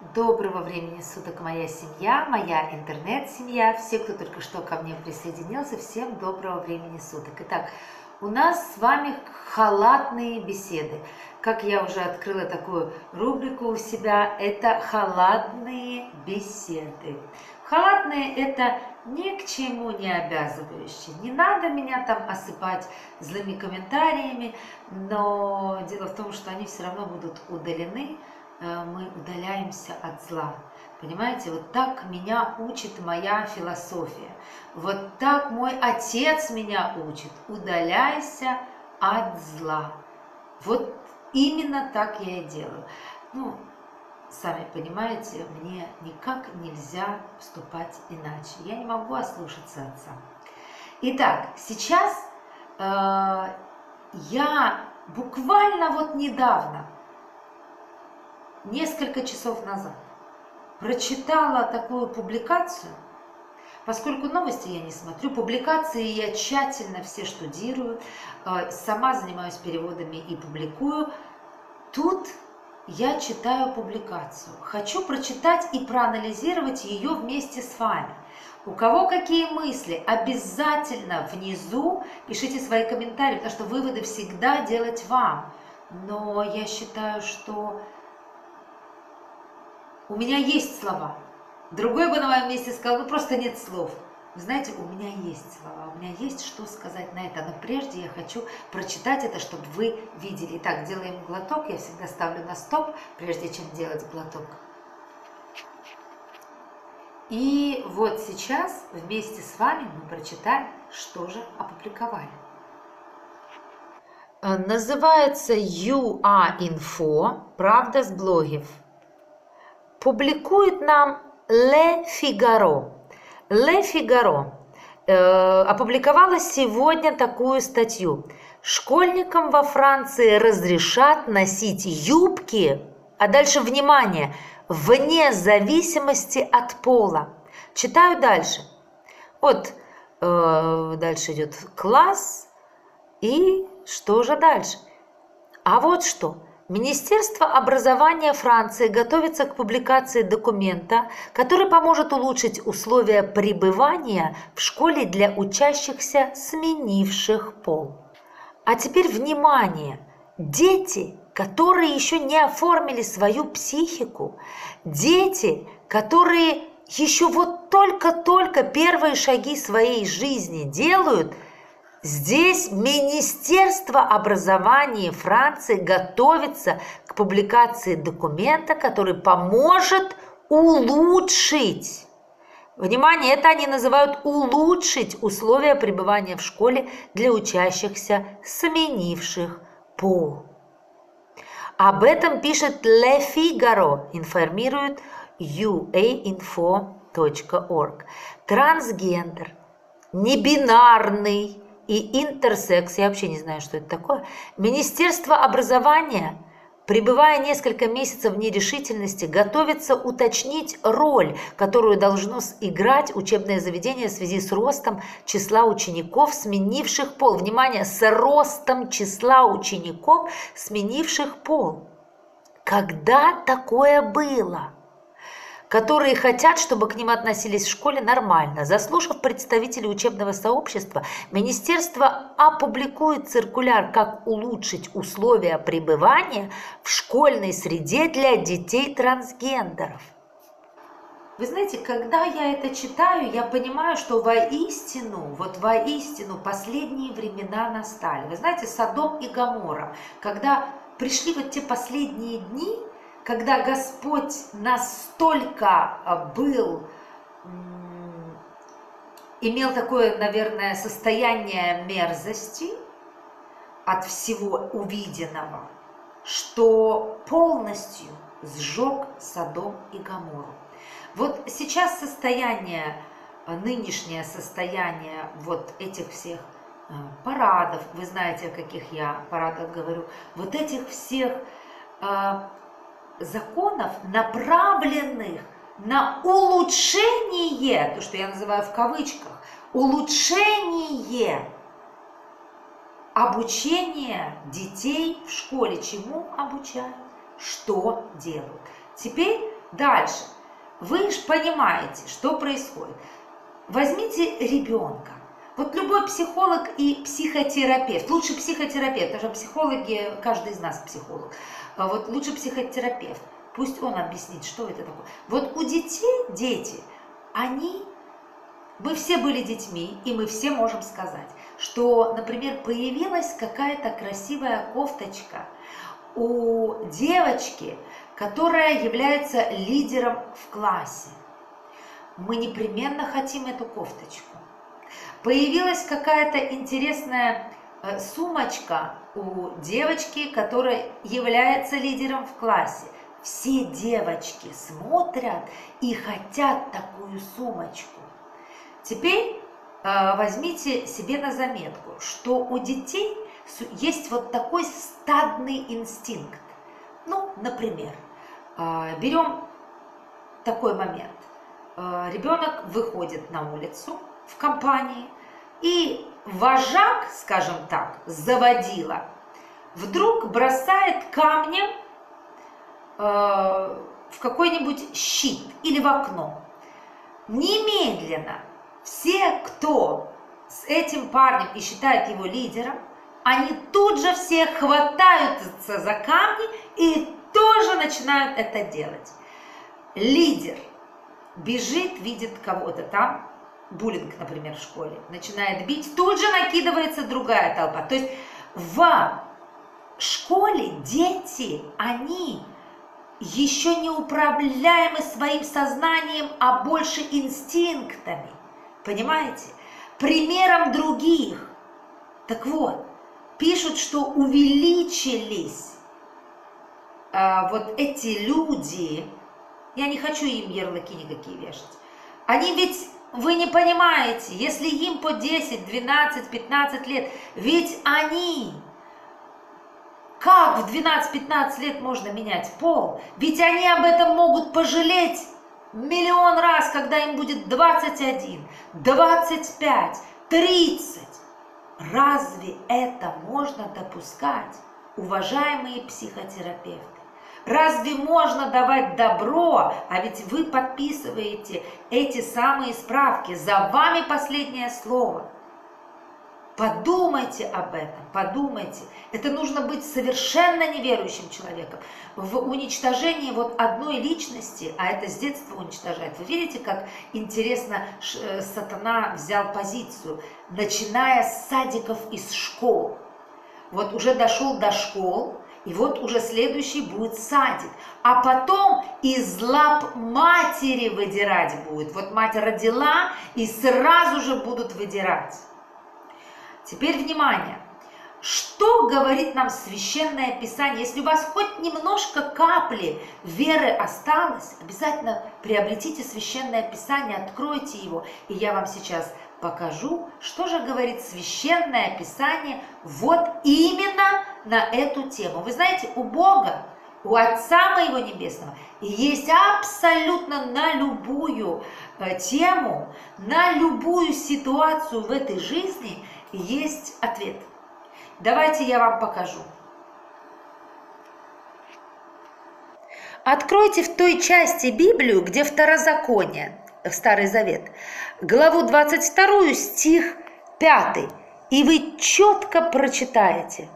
Доброго времени суток, моя семья, моя интернет-семья, все, кто только что ко мне присоединился, всем доброго времени суток. Итак, у нас с вами халатные беседы. Как я уже открыла такую рубрику у себя, это халатные беседы. Халатные – это ни к чему не обязывающие. Не надо меня там осыпать злыми комментариями, но дело в том, что они все равно будут удалены, мы удаляемся от зла. Понимаете, вот так меня учит моя философия. Вот так мой отец меня учит. Удаляйся от зла. Вот именно так я и делаю. Ну, сами понимаете, мне никак нельзя поступать иначе. Я не могу ослушаться отца. Итак, сейчас э, я буквально вот недавно несколько часов назад прочитала такую публикацию, поскольку новости я не смотрю, публикации я тщательно все штудирую, э, сама занимаюсь переводами и публикую. Тут я читаю публикацию. Хочу прочитать и проанализировать ее вместе с вами. У кого какие мысли, обязательно внизу пишите свои комментарии, потому что выводы всегда делать вам. Но я считаю, что у меня есть слова. Другой бы на моем месте сказал, ну просто нет слов. Вы знаете, у меня есть слова, у меня есть что сказать на это, но прежде я хочу прочитать это, чтобы вы видели. Итак, делаем глоток, я всегда ставлю на стоп, прежде чем делать глоток. И вот сейчас вместе с вами мы прочитаем, что же опубликовали. Называется UA-Info «Правда с блогов» публикует нам Ле Фигаро. Ле Фигаро опубликовала сегодня такую статью. Школьникам во Франции разрешат носить юбки, а дальше внимание, вне зависимости от пола. Читаю дальше. Вот э, дальше идет класс, и что же дальше? А вот что – Министерство образования Франции готовится к публикации документа, который поможет улучшить условия пребывания в школе для учащихся, сменивших пол. А теперь внимание! Дети, которые еще не оформили свою психику, дети, которые еще вот только-только первые шаги своей жизни делают – Здесь Министерство образования Франции готовится к публикации документа, который поможет улучшить Внимание, это они называют улучшить условия пребывания в школе для учащихся, сменивших пол. Об этом пишет Le Figaro, информирует uainfo.org. Трансгендер, небинарный, и интерсекс, я вообще не знаю, что это такое, Министерство образования, пребывая несколько месяцев в нерешительности, готовится уточнить роль, которую должно играть учебное заведение в связи с ростом числа учеников, сменивших пол. Внимание, с ростом числа учеников, сменивших пол. Когда такое было? Которые хотят, чтобы к ним относились в школе нормально. Заслушав представителей учебного сообщества, министерство опубликует циркуляр «Как улучшить условия пребывания в школьной среде для детей трансгендеров». Вы знаете, когда я это читаю, я понимаю, что воистину, вот воистину последние времена настали. Вы знаете, Содом и Гамора, когда пришли вот те последние дни, когда Господь настолько а, был, имел такое, наверное, состояние мерзости от всего увиденного, что полностью сжег Содом и Гамору. Вот сейчас состояние, а, нынешнее состояние вот этих всех а, парадов, вы знаете, о каких я парадах говорю, вот этих всех законов, направленных на улучшение, то, что я называю в кавычках, улучшение обучения детей в школе. Чему обучают? Что делают? Теперь Дальше. Вы же понимаете, что происходит. Возьмите ребенка. Вот любой психолог и психотерапевт, лучше психотерапевт, что психологи, каждый из нас психолог, а вот лучше психотерапевт, пусть он объяснит, что это такое. Вот у детей, дети, они, мы все были детьми, и мы все можем сказать, что, например, появилась какая-то красивая кофточка у девочки, которая является лидером в классе. Мы непременно хотим эту кофточку. Появилась какая-то интересная э, сумочка у девочки, которая является лидером в классе. Все девочки смотрят и хотят такую сумочку. Теперь э, возьмите себе на заметку, что у детей есть вот такой стадный инстинкт. Ну, например, э, берем такой момент. Ребенок выходит на улицу в компании, и вожак, скажем так, заводила, вдруг бросает камнем э, в какой-нибудь щит или в окно. Немедленно все, кто с этим парнем и считает его лидером, они тут же все хватаются за камни и тоже начинают это делать. Лидер бежит, видит кого-то там, буллинг, например, в школе, начинает бить, тут же накидывается другая толпа. То есть в школе дети, они еще не управляемы своим сознанием, а больше инстинктами. Понимаете? Примером других. Так вот, пишут, что увеличились а, вот эти люди, я не хочу им ярлыки никакие вешать, они ведь вы не понимаете, если им по 10, 12, 15 лет, ведь они, как в 12-15 лет можно менять пол? Ведь они об этом могут пожалеть миллион раз, когда им будет 21, 25, 30. Разве это можно допускать, уважаемые психотерапевты? Разве можно давать добро, а ведь вы подписываете эти самые справки, за вами последнее слово. Подумайте об этом, подумайте. Это нужно быть совершенно неверующим человеком. В уничтожении вот одной личности, а это с детства уничтожает. Вы видите, как интересно э, сатана взял позицию, начиная с садиков из школ. Вот уже дошел до школ, и вот уже следующий будет садик. А потом из лап матери выдирать будет. Вот мать родила, и сразу же будут выдирать. Теперь внимание. Что говорит нам Священное Писание? Если у вас хоть немножко капли веры осталось, обязательно приобретите Священное Писание, откройте его, и я вам сейчас покажу, что же говорит Священное Писание вот именно на эту тему. Вы знаете, у Бога, у Отца Моего Небесного есть абсолютно на любую э, тему, на любую ситуацию в этой жизни есть ответ. Давайте я вам покажу. Откройте в той части Библию, где второзаконие Старый Завет, главу 22, стих 5, и вы четко прочитаете.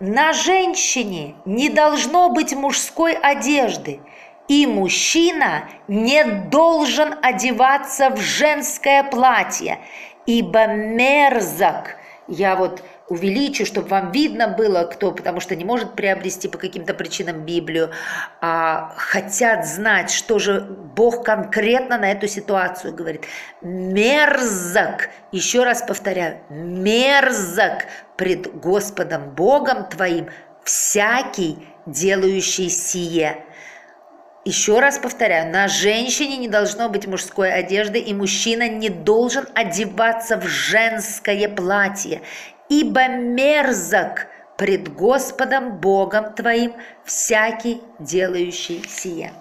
На женщине не должно быть мужской одежды, и мужчина не должен одеваться в женское платье, ибо мерзок. Я вот увеличу, чтобы вам видно было, кто, потому что не может приобрести по каким-то причинам Библию, а хотят знать, что же Бог конкретно на эту ситуацию говорит. Мерзок, еще раз повторяю, мерзок пред Господом Богом твоим всякий, делающий сие. Еще раз повторяю, на женщине не должно быть мужской одежды, и мужчина не должен одеваться в женское платье ибо мерзок пред Господом Богом твоим всякий делающий сие.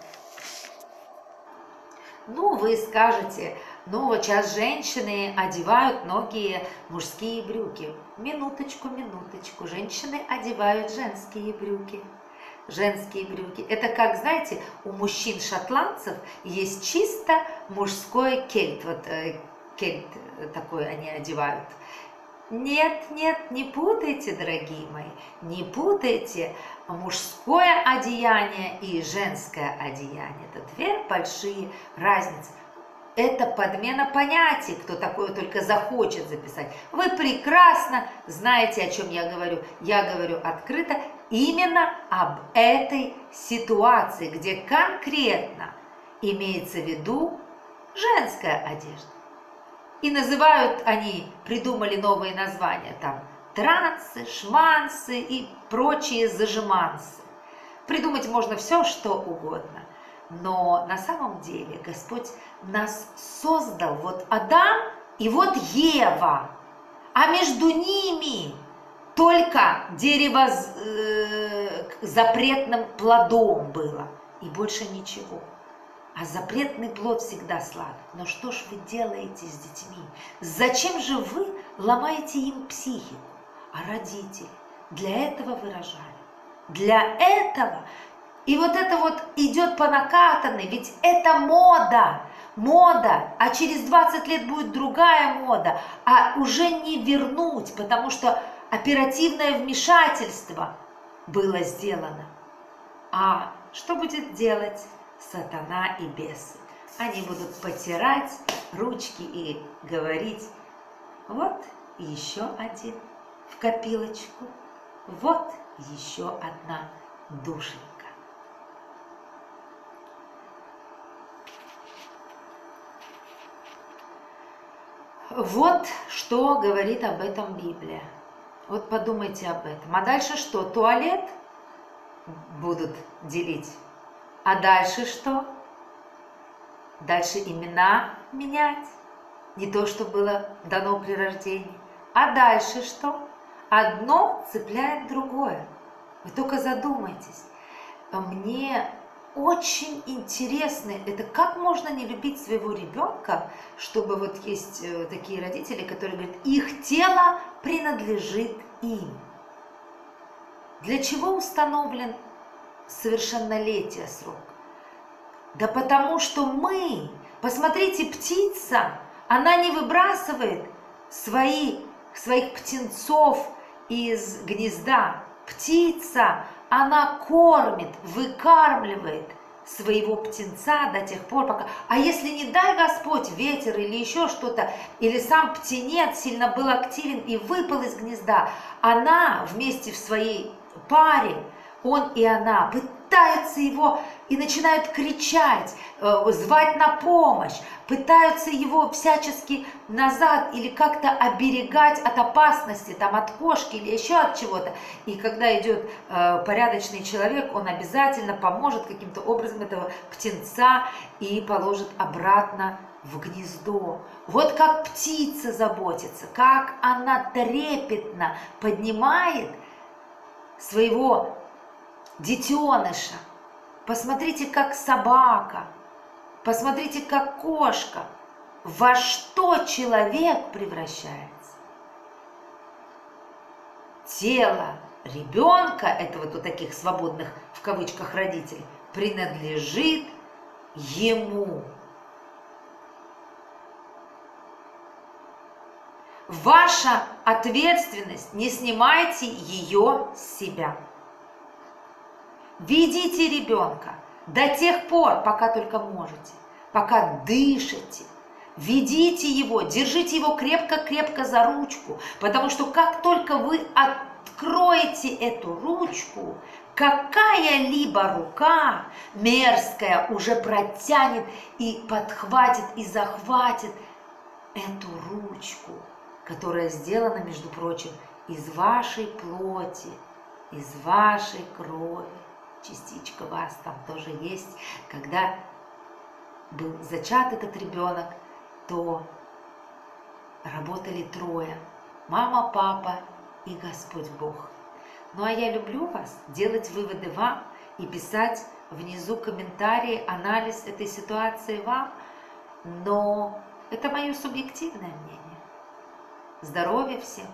Ну, вы скажете, ну вот сейчас женщины одевают многие мужские брюки. Минуточку, минуточку, женщины одевают женские брюки. женские брюки. Это как, знаете, у мужчин-шотландцев есть чисто мужской кельт. Вот э, кельт такой они одевают. Нет, нет, не путайте, дорогие мои, не путайте мужское одеяние и женское одеяние. Это две большие разницы. Это подмена понятий, кто такое только захочет записать. Вы прекрасно знаете, о чем я говорю. Я говорю открыто именно об этой ситуации, где конкретно имеется в виду женская одежда. И называют они, придумали новые названия, там трансы, шмансы и прочие зажимансы. Придумать можно все, что угодно. Но на самом деле Господь нас создал, вот Адам и вот Ева, а между ними только дерево э, запретным плодом было, и больше ничего. А запретный плод всегда сладок. Но что ж вы делаете с детьми? Зачем же вы ломаете им психику? А родители для этого выражали. Для этого. И вот это вот идет по накатанной, ведь это мода. Мода, а через 20 лет будет другая мода, а уже не вернуть, потому что оперативное вмешательство было сделано. А что будет делать сатана и бесы? Они будут потирать ручки и говорить, вот еще один в копилочку, вот еще одна душенька. Вот что говорит об этом Библия. Вот подумайте об этом. А дальше что? Туалет будут делить. А дальше что? Дальше имена менять. Не то, что было дано при рождении. А дальше что? Одно цепляет другое. Вы только задумайтесь. Мне очень интересно, это как можно не любить своего ребенка, чтобы вот есть э, такие родители, которые говорят, их тело принадлежит им. Для чего установлен совершеннолетие срок? Да потому что мы, посмотрите, птица, она не выбрасывает свои, своих птенцов из гнезда. Птица, она кормит, выкармливает своего птенца до тех пор, пока... А если, не дай Господь, ветер или еще что-то, или сам птенец сильно был активен и выпал из гнезда, она вместе в своей паре, он и она, пытаются его и начинают кричать, э, звать на помощь, пытаются его всячески назад или как-то оберегать от опасности, там от кошки или еще от чего-то. И когда идет э, порядочный человек, он обязательно поможет каким-то образом этого птенца и положит обратно в гнездо. Вот как птица заботится, как она трепетно поднимает своего детеныша. Посмотрите, как собака, посмотрите, как кошка. Во что человек превращается? Тело ребенка, этого вот таких свободных в кавычках родителей, принадлежит ему. Ваша ответственность, не снимайте ее с себя. Ведите ребенка до тех пор, пока только можете, пока дышите. Ведите его, держите его крепко-крепко за ручку, потому что как только вы откроете эту ручку, какая-либо рука мерзкая уже протянет и подхватит и захватит эту ручку, которая сделана, между прочим, из вашей плоти, из вашей крови частичка вас там тоже есть. Когда был зачат этот ребенок, то работали трое. Мама, папа и Господь Бог. Ну а я люблю вас, делать выводы вам и писать внизу комментарии, анализ этой ситуации вам. Но это мое субъективное мнение. Здоровья всем,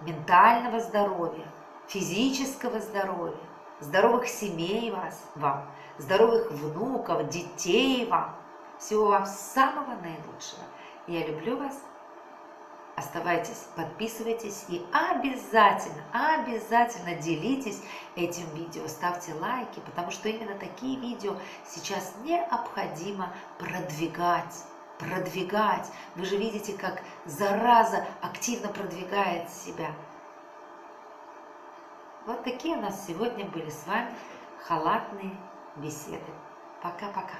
ментального здоровья, физического здоровья, здоровых семей вас, вам, здоровых внуков, детей вам. Всего вам самого наилучшего. Я люблю вас. Оставайтесь, подписывайтесь и обязательно, обязательно делитесь этим видео, ставьте лайки, потому что именно такие видео сейчас необходимо продвигать продвигать. Вы же видите, как зараза активно продвигает себя. Вот такие у нас сегодня были с вами халатные беседы. Пока-пока.